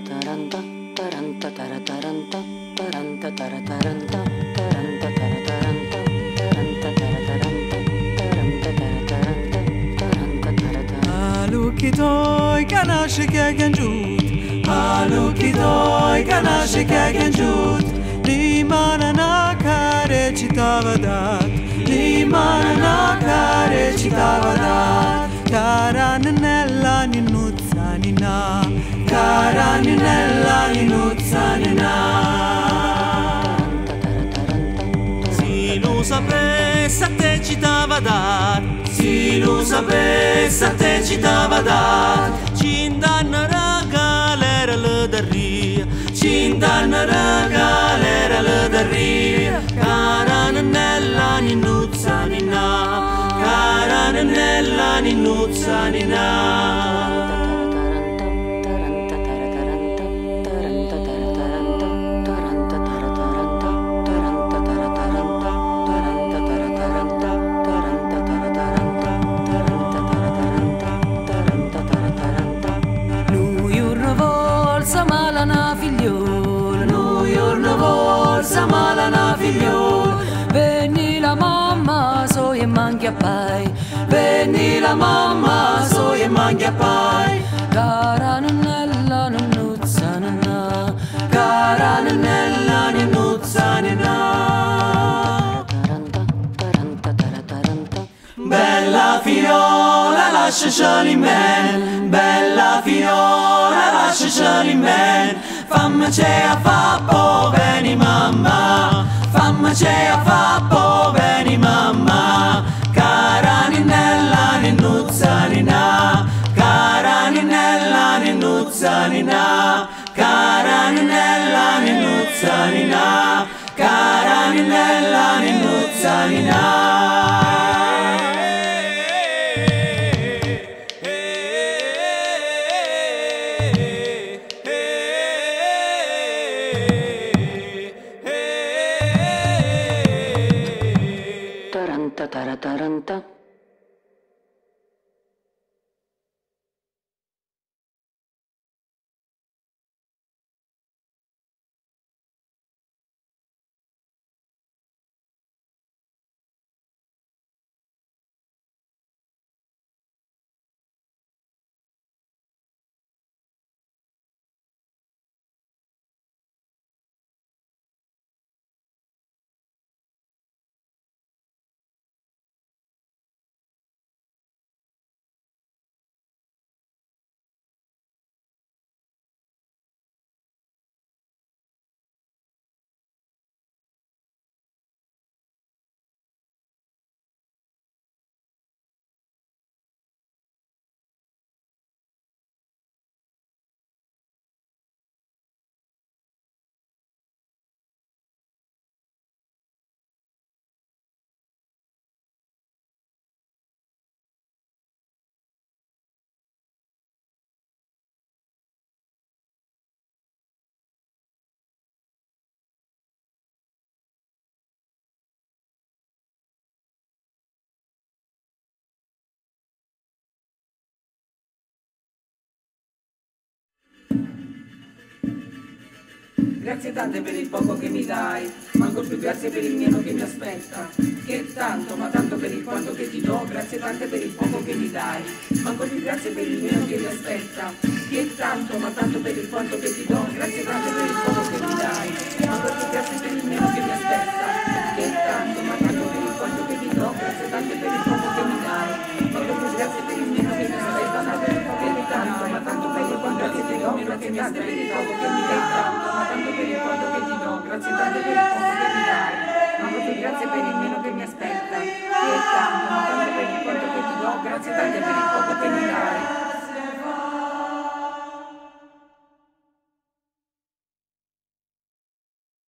tarataranta taranta tarataranta taranta tarataranta taranta tarataranta taranta tarataranta taranta tarataranta taranta tarataranta Aluki toy kanashi kagenjut Aluki toy kanashi kagenjut Limana na care citava dat. Limana na care citava dat nina. caran nella ninuzza ninna si non sape se te citava da si non sape se te citava da chin darna galera l'odria chin darna galera l'odria caran nella ninuzza ninna caran nella ninuzza ninna e manchi a pai. Venni la mamma, so e manchi a pai. Cara nonnella, nonnuzza nonna, cara nonnella, nonnuzza nonna. Bella figliola, lasciaceli in men Bella figliola, lasciaceli in men Fammi a fa poveri mamma Fammi a fa poveri mamma nina Cara ninella, ninuzza nina Cara ninella, ninuzza nina Taranta tarataranta. Grazie tante per il poco che mi dai, ma ancora più grazie per il meno che mi aspetta. Che tanto, ma tanto per il quanto che ti do, grazie tante per il poco che mi dai, ma ancora più grazie per il meno che mi aspetta. Che tanto, ma tanto per il quanto che ti do, grazie tante per il poco che mi dai, ma ancora più grazie per il meno che mi aspetta. Che tanto, ma tanto per il quanto che ti do, grazie tante per il poco che mi dai, ma ancora più grazie per il meno che mi aspetta. Che tanto, ma tanto per il quanto che ti do, grazie tante per il poco che mi dai, participantes.